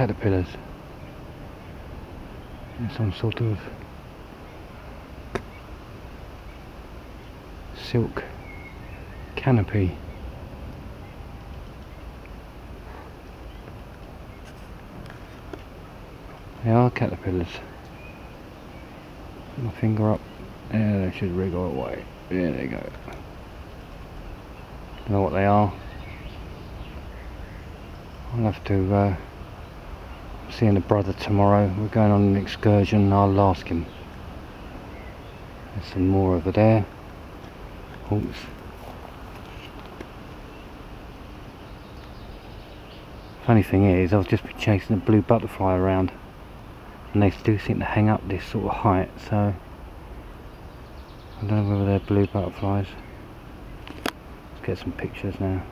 caterpillars. In some sort of silk canopy. They are caterpillars. My finger up. Yeah, they should wriggle away. There they go. Know what they are. I'll have to uh, seeing a brother tomorrow. We're going on an excursion. I'll ask him. There's some more over there. Oops. Funny thing is, I've just been chasing a blue butterfly around, and they do seem to hang up this sort of height. So I don't know whether they're blue butterflies. Let's get some pictures now.